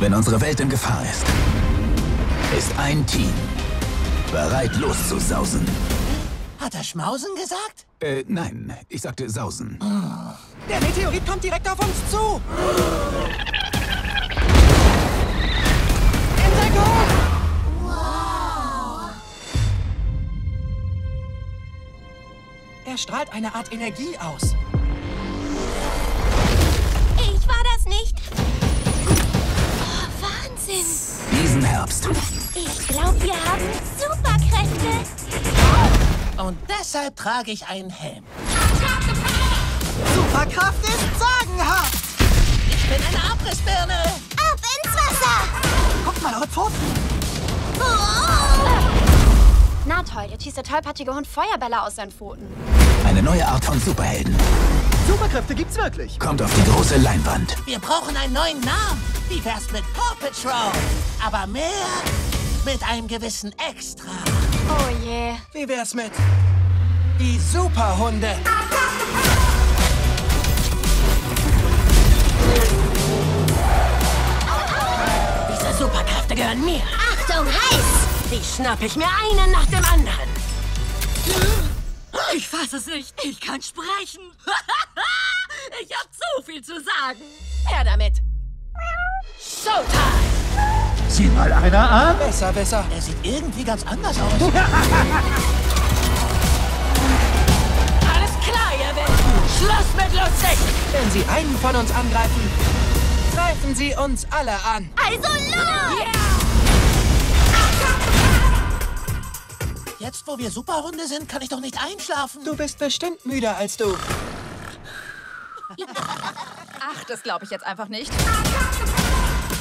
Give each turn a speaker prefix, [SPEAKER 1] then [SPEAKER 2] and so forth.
[SPEAKER 1] Wenn unsere Welt in Gefahr ist, ist ein Team bereit loszusausen.
[SPEAKER 2] Hat er Schmausen gesagt?
[SPEAKER 1] Äh, nein, ich sagte sausen.
[SPEAKER 2] Der Meteorit kommt direkt auf uns zu. Entdeckung! Er strahlt eine Art Energie aus.
[SPEAKER 3] Ich war das nicht.
[SPEAKER 1] Herbst
[SPEAKER 3] Ich glaube, wir haben Superkräfte.
[SPEAKER 2] Und deshalb trage ich einen Helm. Superkraft ist sagenhaft. Ich bin eine Abrissbirne.
[SPEAKER 3] Ab ins Wasser.
[SPEAKER 2] Guck mal, eure Pfoten.
[SPEAKER 4] Na toll, jetzt schießt der tollpatschige Hund Feuerbälle aus seinen Pfoten.
[SPEAKER 1] Eine neue Art von Superhelden
[SPEAKER 5] Superkräfte gibt's wirklich.
[SPEAKER 1] kommt auf die große Leinwand.
[SPEAKER 2] Wir brauchen einen neuen Namen. Wie wär's mit Paw Patrol? Aber mehr mit einem gewissen Extra.
[SPEAKER 4] Oh je.
[SPEAKER 2] Wie wär's mit die Superhunde? Diese Superkräfte gehören mir.
[SPEAKER 3] Achtung, heiß.
[SPEAKER 2] Die schnapp ich mir einen nach dem anderen.
[SPEAKER 6] Ich fass es nicht. Ich kann sprechen. ich hab so viel zu sagen.
[SPEAKER 2] Her damit. Showtime.
[SPEAKER 5] Sieh mal einer an.
[SPEAKER 2] Besser, besser. Er sieht irgendwie ganz anders aus. Alles klar, ihr Wilden. Schluss mit lustig. Wenn Sie einen von uns angreifen, greifen Sie uns alle an.
[SPEAKER 3] Also los.
[SPEAKER 2] Jetzt, wo wir Superhunde sind, kann ich doch nicht einschlafen. Du bist bestimmt müder als du.
[SPEAKER 6] Ach, das glaube ich jetzt einfach nicht.
[SPEAKER 3] Achtung,